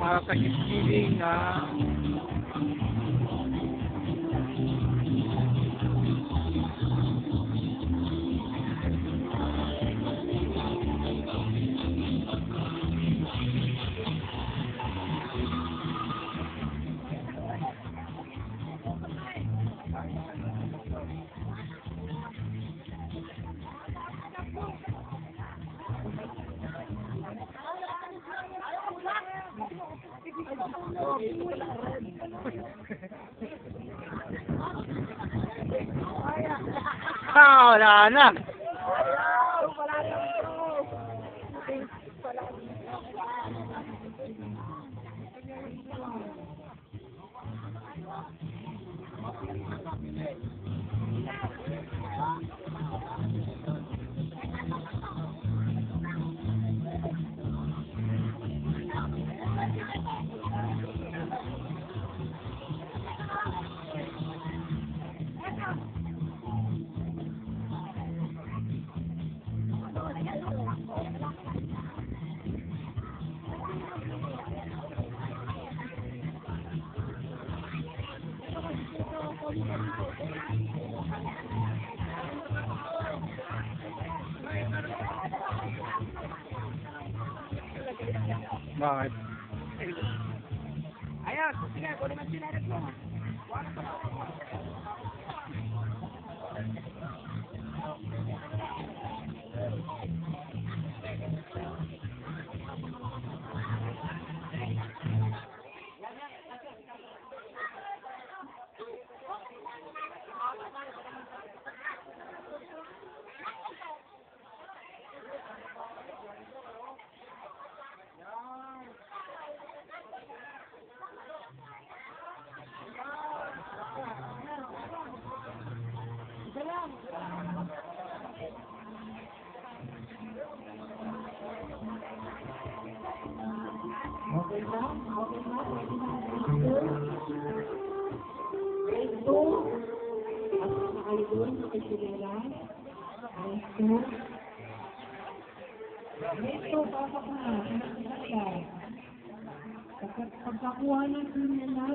para sa skiing na Wala na. Bakit? Ayan, sige, kunin mo sinelet mo. Okay na? Okay Grade 2. At kayo doon sa Kasilela. Grade 2. Grade 2, pasok na. Kasilela. Kapag pagkakuha ng criminal,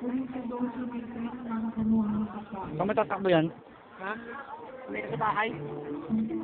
kunin sa doon sa may trap na nakamuha ng kasama. Saan matatakbo yan? Ha? May sa bahay? Okay,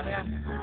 Saka ano yan?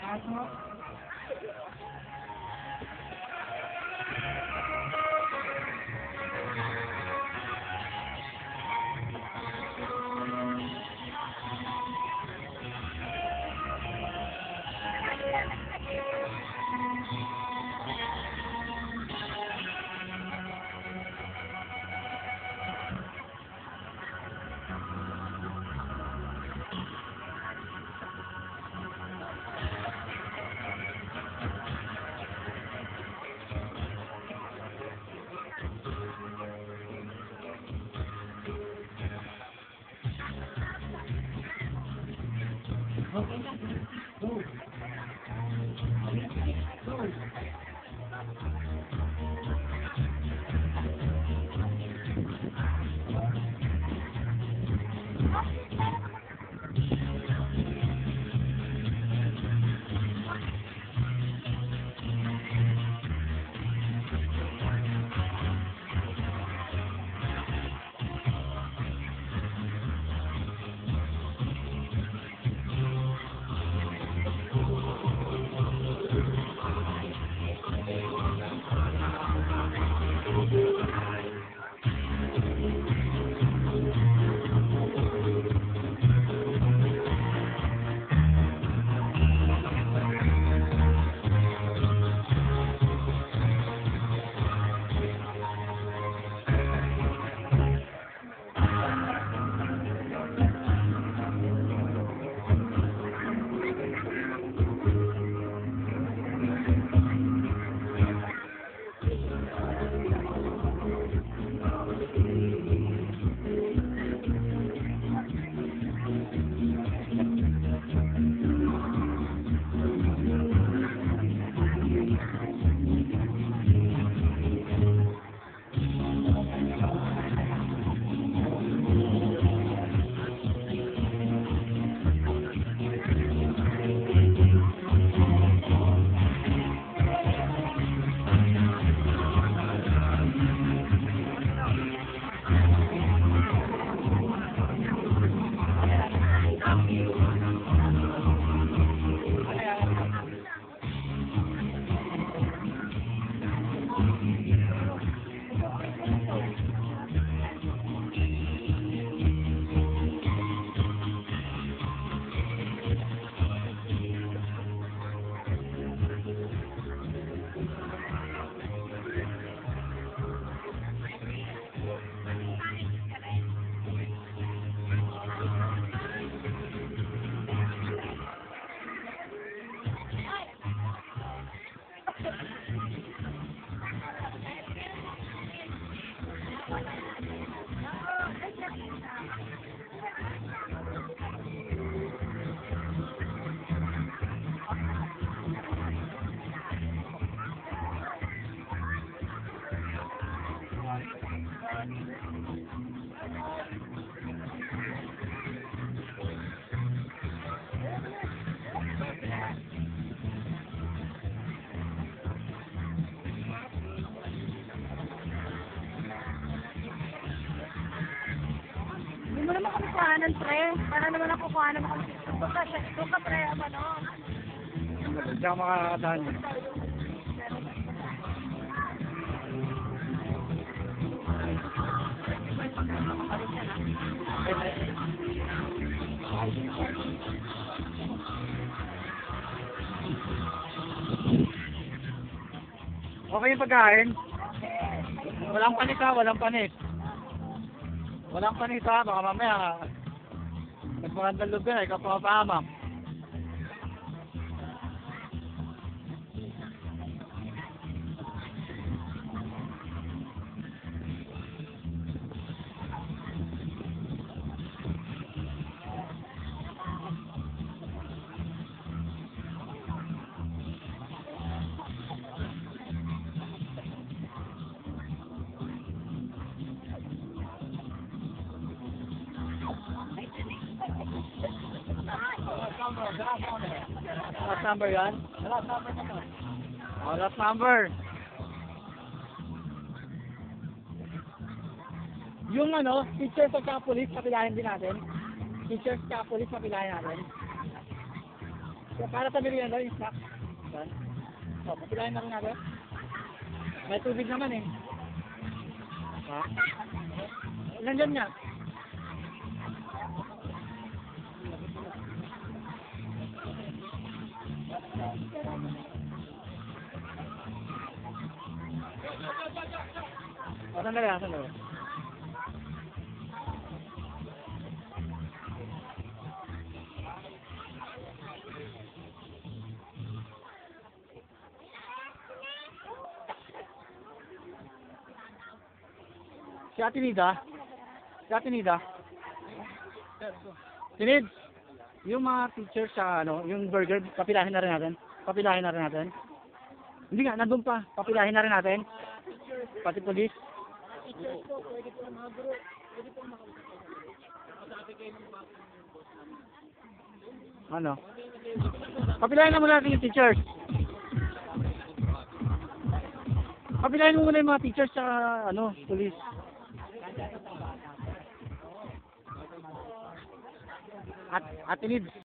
Pasok. Okay na. mañana. Kuhanan, pre. Para naman ako kuhanan kami. Doon ka, doon ka, pre. Ano? Hindi ako makakadaan. Okay yung pagkain? Walang panis ha, walang panis. Walang panis ha, baka mamaya nagmagandang na, ikaw pa mapahamam. Last number yan? Last number na. Oh, last number. Yung ano, pictures of Capulis, papilahin din natin. Pictures of Capulis, papilahin natin. So, para sa merienda, yung snack. Yan. So, papilahin na rin natin. May tubig naman eh. Ha? Nandyan nga. O, sandali ah, sandali. Si Ate Nida? Si Ate Nida? Tinid! Yung mga teachers sa ano, yung burger, papilahin na rin natin. Papilahin na rin natin. Hindi nga, nandun pa. Papilahin na rin natin. Pati police. Ano? Papilahin na muna natin yung teachers. Papilahin mo muna yung mga teachers sa ano, police. At, at